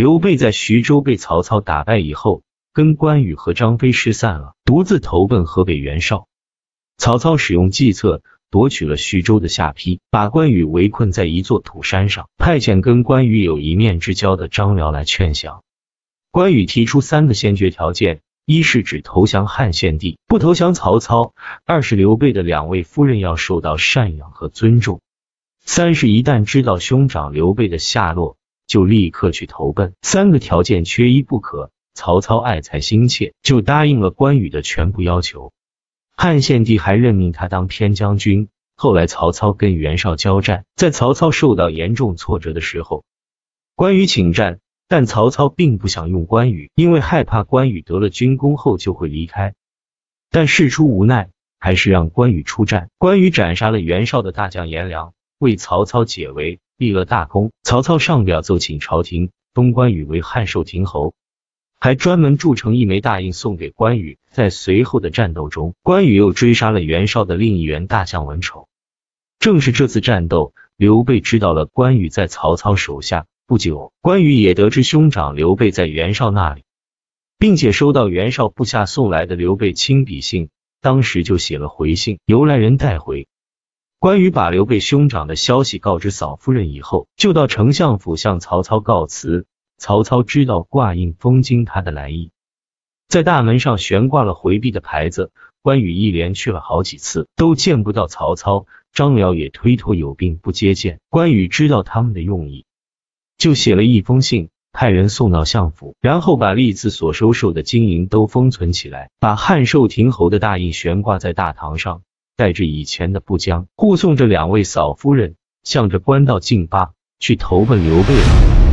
刘备在徐州被曹操打败以后，跟关羽和张飞失散了，独自投奔河北袁绍。曹操使用计策夺取了徐州的下邳，把关羽围困在一座土山上，派遣跟关羽有一面之交的张辽来劝降。关羽提出三个先决条件：一是只投降汉献帝，不投降曹操；二是刘备的两位夫人要受到赡养和尊重；三是一旦知道兄长刘备的下落，就立刻去投奔。三个条件缺一不可。曹操爱才心切，就答应了关羽的全部要求。汉献帝还任命他当偏将军。后来曹操跟袁绍交战，在曹操受到严重挫折的时候，关羽请战。但曹操并不想用关羽，因为害怕关羽得了军功后就会离开。但事出无奈，还是让关羽出战。关羽斩杀了袁绍的大将颜良，为曹操解围，立了大功。曹操上表奏请朝廷封关羽为汉寿亭侯，还专门铸成一枚大印送给关羽。在随后的战斗中，关羽又追杀了袁绍的另一员大将文丑。正是这次战斗，刘备知道了关羽在曹操手下。不久，关羽也得知兄长刘备在袁绍那里，并且收到袁绍部下送来的刘备亲笔信，当时就写了回信，由来人带回。关羽把刘备兄长的消息告知嫂夫人以后，就到丞相府向曹操告辞。曹操知道挂印封金他的来意，在大门上悬挂了回避的牌子。关羽一连去了好几次，都见不到曹操。张辽也推脱有病不接见。关羽知道他们的用意。就写了一封信，派人送到相府，然后把历次所收受的金银都封存起来，把汉寿亭侯的大印悬挂在大堂上，带着以前的部将护送着两位嫂夫人，向着官道进发，去投奔刘备了。